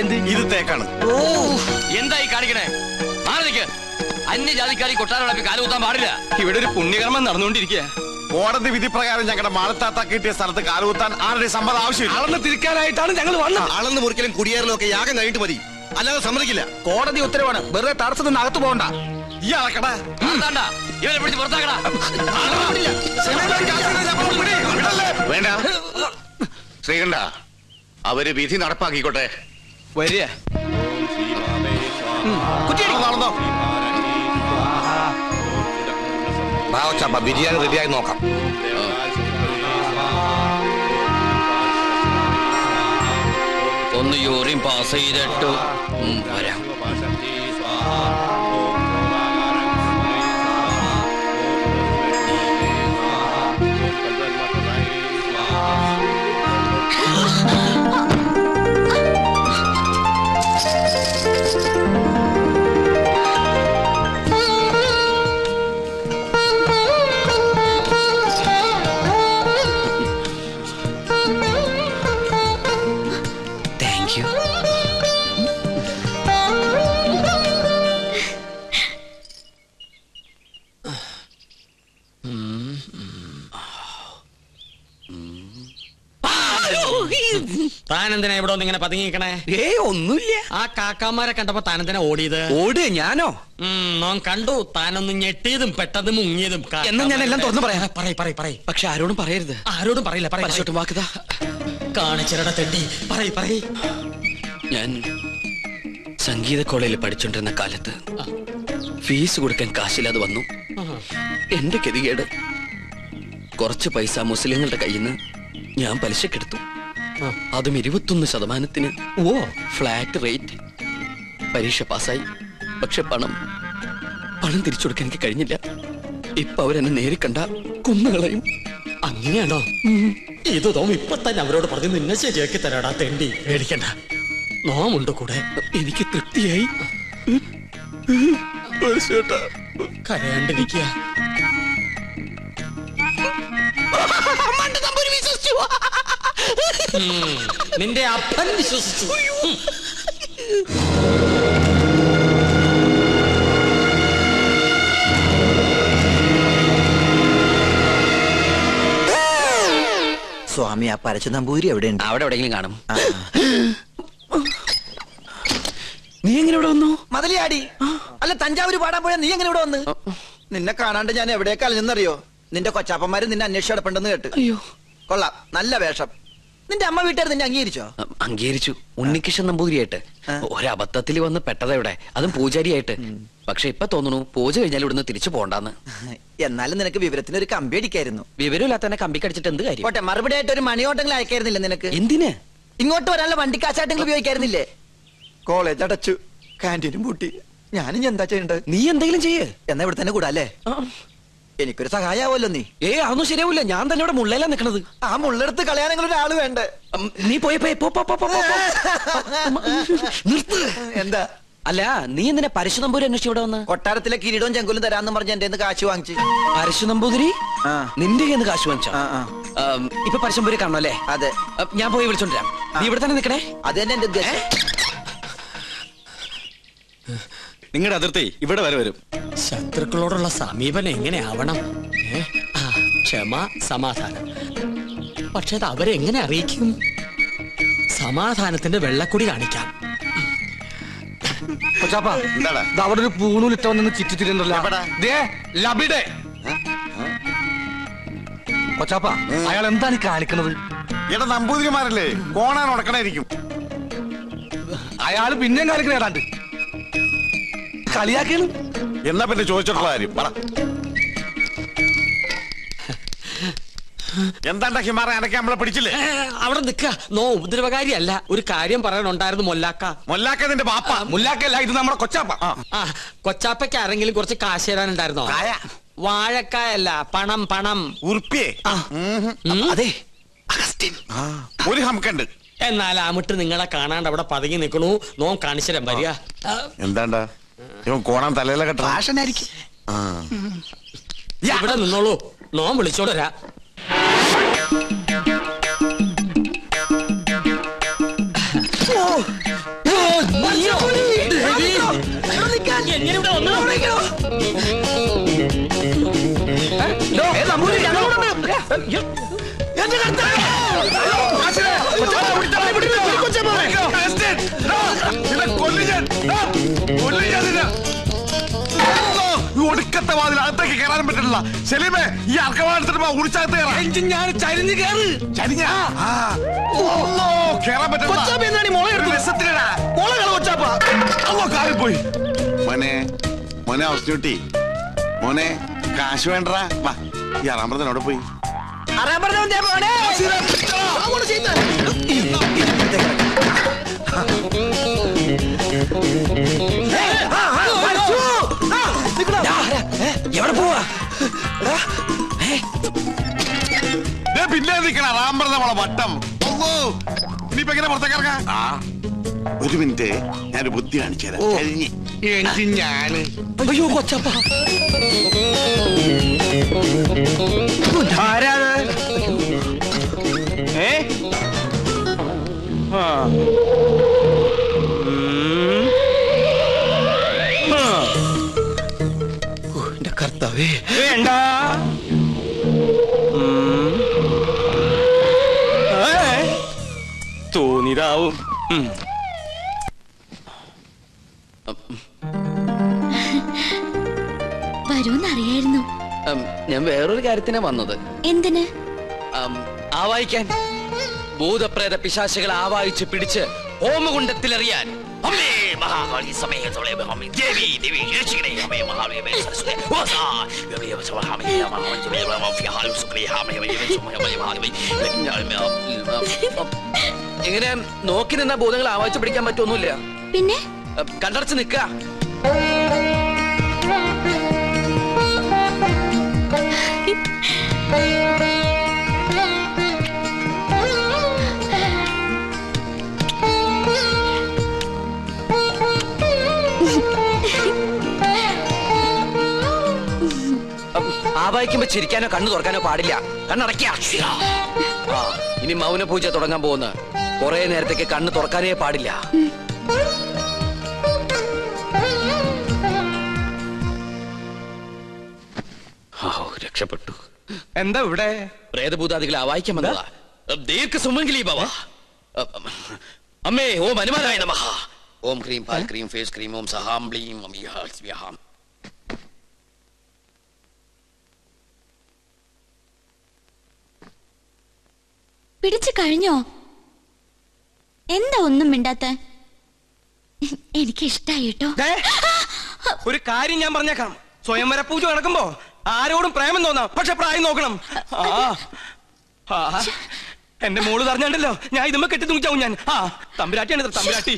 എന്ത് ഇത് തേക്കാണ്. ഓ. എന്തായി കാണിക്കണേ? അന്യജാതിക്കാരി കാലുകുത്താൻ പാടില്ല. ഇവിടെ ഒരു പുണ്യകർമ്മം നടന്നുകൊണ്ടിരിക്കുക കോടതി വിധി പ്രകാരം ഞങ്ങളുടെ മാളത്താത്ത കിട്ടിയ സ്ഥലത്ത് കാലുകുത്താൻ ആരുടെ സമ്മതം ആവശ്യമില്ല? അളന്ന് തിരിക്കാനായിട്ടാണ് ഞങ്ങൾ വന്നത്. അളന്ന് മുറിക്കലും കുടിയേറലും ഒക്കെ യാഗം കഴിഞ്ഞിട്ട് മതി. അല്ലാതെ സമ്മതിക്കില്ല. കോടതി ഉത്തരവാണ്. വെറുതെ തടസ്സത്തിന് നിന്ന് അകത്ത് പോകണ്ട. ഈ അളക്കടാ ഇവരെ പിടിച്ച് പുറത്താക്കടാ. വേണ്ട. ശ്രീകണ്ഠ അവർ വിധി നടപ്പാക്കിക്കോട്ടെ. വരിക. ബിരിയാണി റെഡിയായി നോക്കാം. ഒന്ന് യൂറിൻ പാസ് ചെയ്തിട്ട് വരാം. You. താനെന്തിനാ ഇവിടെ ഒന്ന് ഇങ്ങനെ പതുങ്ങിക്കണേ ഏയ് ഒന്നുമില്ല. ആ കാക്കാമാരെ കണ്ടപ്പോ താനെന്തിനാ ഓടിയത്? ഓട് ഞാനോ? ഉം, നോൻ കണ്ടു. താനൊന്ന് ഞെട്ടിയതും പെട്ടതും മുങ്ങിയതും എന്നാ ഞാൻ എല്ലാം തുറന്നു പറയാം. പറയ പറയ പറയ. പക്ഷെ ആരോടും പറയരുത്. ആരോടും പറയില്ല പറയ വാക്കുതാ കാണിച്ചിരട തെണ്ടി. പറയ് പറയ്. ഞാൻ സംഗീത കോളേജിൽ പഠിച്ചുകൊണ്ടിരുന്ന കാലത്ത് ഫീസ് കൊടുക്കാൻ കാശില്ലാതെ വന്നു. എന്റെ ഗതികേട്. കുറച്ച് പൈസ മുസ്ലിങ്ങളുടെ കയ്യിൽ നിന്ന് ഞാൻ പലിശക്കെടുത്തു അതും ഇരുപത്തൊന്ന് ശതമാനത്തിന്. ഓ. ഫ്ലാറ്റ് റേറ്റ് പരീക്ഷ പാസ്സായി. പക്ഷെ പണം പണം തിരിച്ചു കൊടുക്കാൻ എനിക്ക് കഴിഞ്ഞില്ല. ഇപ്പൊ അവരെന്നെ നേരിൽ കണ്ട കുന്നുകളയും. അങ്ങനെയാണോ? ഇത് തോം ഇപ്പൊ തന്നെ അവരോട് പറഞ്ഞ് നിന്നെ ശരിയാക്കി തരാടാ തെണ്ടി. പേടിക്കണ്ട. നോമുണ്ട് കൂടെ. എനിക്ക് തൃപ്തിയായി. കരയാണ്ടിരിക്കുക. ഉം, നിന്റെ അപ്പൻ വിശ്വസിച്ചു. സ്വാമി ആ പരച്ച നമ്പൂരി എവിടെയുണ്ട്? അവിടെ എവിടെയെങ്കിലും കാണും. നീ എങ്ങനെ ഇവിടെ വന്നു? മതലിയാടി. അല്ല തഞ്ചാവൂര് പാടാൻ പോയാ നീ എങ്ങനെ ഇവിടെ വന്ന്? നിന്നെ കാണാണ്ട് ഞാൻ എവിടേക്ക് അലഞ്ഞെന്നറിയോ? നിന്റെ കൊച്ചാപ്പന്മാര് നിന്നെ അന്വേഷിച്ച് കിടപ്പുണ്ടെന്ന് കേട്ട്. അയ്യോ. കൊള്ളാം നല്ല വേഷം. നിന്റെ അമ്മ വീട്ടുകാർ നിന്നെ അംഗീകരിച്ചോ? അംഗീകരിച്ചു. ഉണ്ണികൃഷ്ണൻ നമ്പൂതിരിയായിട്ട്. ഒരബദ്ധത്തിൽ വന്ന് പെട്ടതാ ഇവിടെ. അതും പൂജാരിയായിട്ട്. പക്ഷെ ഇപ്പൊ തോന്നുന്നു പൂജ കഴിഞ്ഞാൽ ഇവിടുന്ന് തിരിച്ചു പോണ്ടാന്ന്. എന്നാലും നിനക്ക് വിവരത്തിന് ഒരു കമ്പി അടിക്കായിരുന്നു. വിവരമില്ലാത്തവനെ കമ്പി കടിച്ചിട്ട് എന്ത് കാര്യം? മറുപടി ആയിട്ട് ഒരു മണിയോട്ടങ്ങൾ അയക്കായിരുന്നില്ല നിനക്ക്? എന്തിന്? ഇങ്ങോട്ട് വരാനുള്ള വണ്ടിക്കാശായിട്ടെങ്കിലും ഉപയോഗിക്കായിരുന്നില്ലേ? കോളേജ് അടച്ചു. കാന്റീനും പൂട്ടി. ഞാനും എന്താ ചെയ്യണ്ടത്? നീ എന്തെങ്കിലും ചെയ്യേ. എന്നാ ഇവിടെ തന്നെ കൂടാല്ലേ? എനിക്കൊരു സഹായാവല്ലോ നീ ഏ അതൊന്നും ശരിയാവില്ല ഞാൻ തന്നെ ഇവിടെ മുള്ളയിലാ നിക്കണത് ആ മുള്ളെടുത്ത് കളയാനെങ്കിലും ഒരാൾ വേണ്ടേ നീ പോയി പോയി പോ, പോ, പോ, പോ. നിർത്ത് എന്താ അല്ല നീ എന്തിനാ പരശു നമ്പൂരി അന്വേഷിച്ച് ഇവിടെ വന്ന് കൊട്ടാരത്തിലെ കിരീടവും ചെങ്കുലും തരാന്ന് പറഞ്ഞ് എന്റെ കാശ് വാങ്ങിച്ചു പരശു നമ്പൂതിരി ആ. നിന്റെ കയ്യിൽ നിന്ന് കാശ് വാങ്ങിച്ചോ ആ, ആ. ഇപ്പൊ പരശുനമ്പൂരി കാണണം അല്ലേ അതെ ഞാൻ പോയി വിളിച്ചോണ്ടിരാം നീ ഇവിടെ തന്നെ നിക്കണേ അത് തന്നെ എന്റെ ഉദ്ദേശം നിങ്ങളുടെ അതിർത്തി ഇവിടെ വരെ വരും. ശത്രുക്കളോടുള്ള സമീപനം എങ്ങനെയാവണം? ആ, ക്ഷമ സമാധാനം. പക്ഷെ അത് അവരെങ്ങനെ അറിയിക്കും? സമാധാനത്തിന്റെ വെള്ളക്കുടി കാണിക്കാം. കൊച്ചാപ്പാ എന്താടാ? ദാ അവിടെ ഒരു പൂണൂലിട്ട വന്നു ചുറ്റിത്തിരുന്നല്ലോ എവിടാ? ദേ ലബിടെ. കൊച്ചാപ്പാ അയാൾ എന്താണ് കാണിക്കുന്നത് കാണിക്കണത്? എടാ നമ്പൂതിരിമാരല്ലേ? കോണാൻ ഉടക്കണായിരിക്കും. അയാൾ പിന്നെയും കാണിക്കണ ഏതാണ്ട്. കളിയാക്കിയാണ് എന്നാ പിന്നെ ചോദിച്ചിട്ടുള്ള കാര്യം പറ. എന്താണ്ടാ ഹിമാറ അനക്ക നമ്മളെ പിടിച്ചില്ലേ? അവിടെ നിക്ക. നോ ഉപദ്രവകാരിയല്ല. ഒരു കാര്യം പറയാനുണ്ടായിരുന്നു മൊല്ലാക്ക. മൊല്ലാക്ക നിന്റെ പാപ്പ മുല്ലാക്കല്ല ഇത് നമ്മുടെ കൊച്ചാപ്പ. ആ. കൊച്ചാപ്പയ്ക്ക് ആരെങ്കിലും കുറച്ച് കാശ് തരാനുണ്ടായിരുന്നോ? കായ. വാഴക്കായല്ല പണം പണം. ഉറുപ്പിയേ? അതെ ഒരു ഹംക്കുണ്ട് എന്നാൽ ആമിട്ട് നിങ്ങളെ കാണാണ്ട് അവിടെ പതുങ്ങി നിൽക്കണു നോ കാണിച്ചുതരാൻ വരിക. ആ, എന്താണ്ടാ? ഇവൻ കോണം തലയിലൊക്കെ ട്രാഷനായിരിക്കും ഇവിടെ നിന്നോളൂ. നോൻ വിളിച്ചോളരാ എങ്ങനെ കയറാൻ പറ്റില്ല സെലീമേ ഈ അർക്കവാടത്തിന് ഉടിച്ചകത്ത് കയറാം. എഞ്ചിൻ ഞാൻ ചരിഞ്ഞ് കയറ്. ചരിഞ്ഞ? കേറാൻ കൊച്ചാപ്പ എന്താണ് മുള കൊച്ചാപ്പ. അല്ലോ പോയി മോനെ മോനെ അവസ്ഥ മോനെ കാശ് വേണ്ടടാ. വാ ഈ അറാമ്പ്രതനോട് പോയി. പോണേ. നിൽക്കണ റാമ്പ്രത മോളെ വട്ടം. ഇനിയിപ്പോ എങ്ങനെ പുറത്തേക്ക് ഇറങ്ങാം ആ ഒരു മിനിറ്റ് ഞാനൊരു ബുദ്ധി കാണിച്ചു തരാം. കഴിഞ്ഞ്. എഞ്ചിൻ ഞാൻ. അയ്യോ കൊച്ചപ്പ. ഏ? ആ. തോന്നിയതാവും. വരൂന്നറിയായിരുന്നു ഞാൻ വേറൊരു കാര്യത്തിനാ വന്നത്. എന്തിന്? ആവായിക്കാൻ ആവാഹിക്കാൻ. ഭൂതപ്രേത പിശാശുകളെ ആവാഹിച്ച് പിടിച്ച് ഹോമകുണ്ടത്തിലെറിയാൻ. അമ്മേ മഹാകാളി സമയ സമയ അമ്മേ ദേവി ദേവി രക്ഷിക്കണേ അമ്മേ മഹാദേവി സരസ്വതി വാസാ ദേവി സമഹാമേ മഹാദേവി മഹാഫി ഹാലു സുക്രി ഹാമേ സമയ മഹാദേവി എങ്ങനെ നോക്കി നിന്ന ഭൂതങ്ങൾ ആവാച്ച് പിടിക്കാൻ പറ്റൊന്നുമില്ല പിന്നെ? കണ്ടടച്ച് നിക്ക ആവായിക്കുമ്പോ ചിരിക്കാനോ കണ്ണു തുറക്കാനോ പാടില്ല. കണ്ണടക്കിയ ഇനി മൗന പൂജ തുടങ്ങാൻ പോകുന്ന കുറെ നേരത്തേക്ക് കണ്ണ് തുറക്കാനേ പാടില്ല. രക്ഷപ്പെട്ടു. എന്താ ഇവിടെ? പ്രേതഭൂതാദികളെ അവായിക്കാമെന്നതാ വന്നതാ. ദീർഘ സുമംഗലി ഭവ അമ്മേ ഓം ഹനുമാനായ നമഹ ഓം ക്രീം പാൽ ക്രീം ഫേസ് ക്രീം ഓം സഹാം ബ്ലീം അമിഹാം പിടിച്ചു കഴിഞ്ഞോ? എന്താ ഒന്നും മിണ്ടാത്ത? എനിക്ക് ഇഷ്ടായി കേട്ടോ ഒരു കാര്യം ഞാൻ പറഞ്ഞേക്കാം. സ്വയംവര പൂജ നടക്കുമ്പോ ആരോടും പ്രേമം തോന്നാം പക്ഷെ പ്രായം നോക്കണം. എന്റെ മോൾ പറഞ്ഞണ്ടല്ലോ ഞാൻ ഇതുമ്പോ കെട്ടി തൂങ്ങിച്ചാവും ഞാൻ. ആ തമ്പുരാട്ടിയാണ് തമ്പുരാട്ടി.